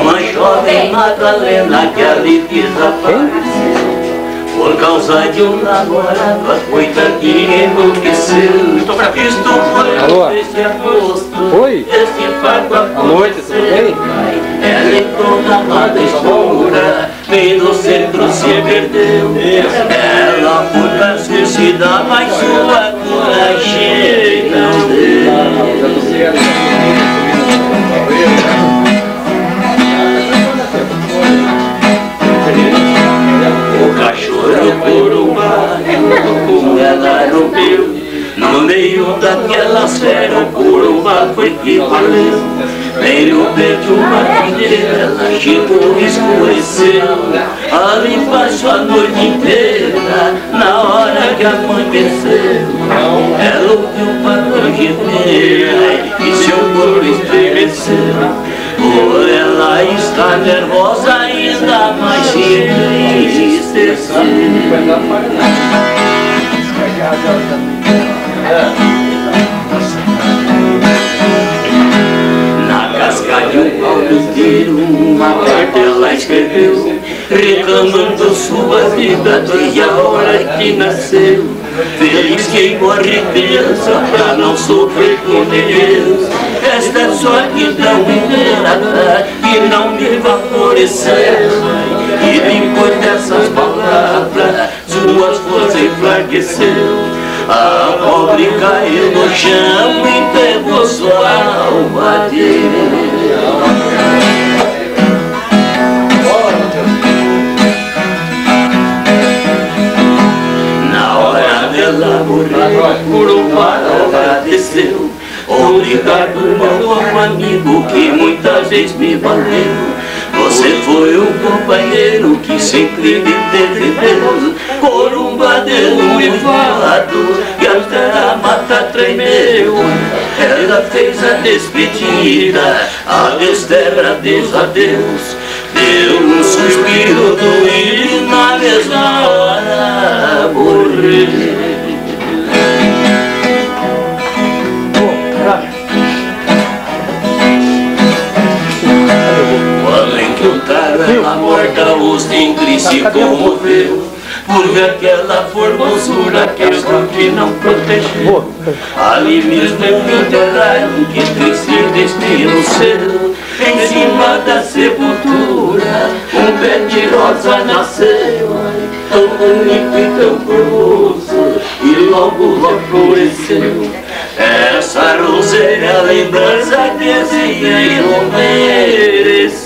Uma jovem Madalena que ali desapareceu. Por causa de um namorado, a coitadinha enlouqueceu. Isto foi Alô? esse agosto, Oi? esse fato bem? Ela entrou na roda escura, bem no centro se perdeu. Ela foi pra suicidar, mas sua coragem ela rompeu No meio daquelas feras o corumbá foi que valeu Bem no pé de uma fileira ela chegou e escureceu. Ali passou a noite inteira na hora que amanheceu. Ela ouviu o padrão gemer e seu corpo estremeceu ela está nervosa ainda mais se entristeceu Na casca de um pau inteiro uma carta ela escreveu Reclamando sua vida desde a hora que nasceu Feliz quem morre criança pra não sofrer com Deus Esta é sorte tão ingrata que não me favoreceu E depois dessas caiu no chão e pegou sua alma Na hora dela morrer, por um farol agradeceu Obrigado, meu amigo, que muitas vezes me valeu Você foi um companheiro que sempre me defendeu Corumba deu um enfado e até a mata tremeu. Ela fez a despedida, a Desterra adeus, adeus. Deu um suspiro doído e na mesma hora morreu Quando encontraram ela morta, os tigres se comoveu Por aquela formosura que o que não protegeu Ali mesmo encontraram que triste destino seu Em cima da sepultura, um pé de rosa nasceu. Tão bonito e tão formoso, e logo floresceu essa rosa é a lembrança que não mereceu.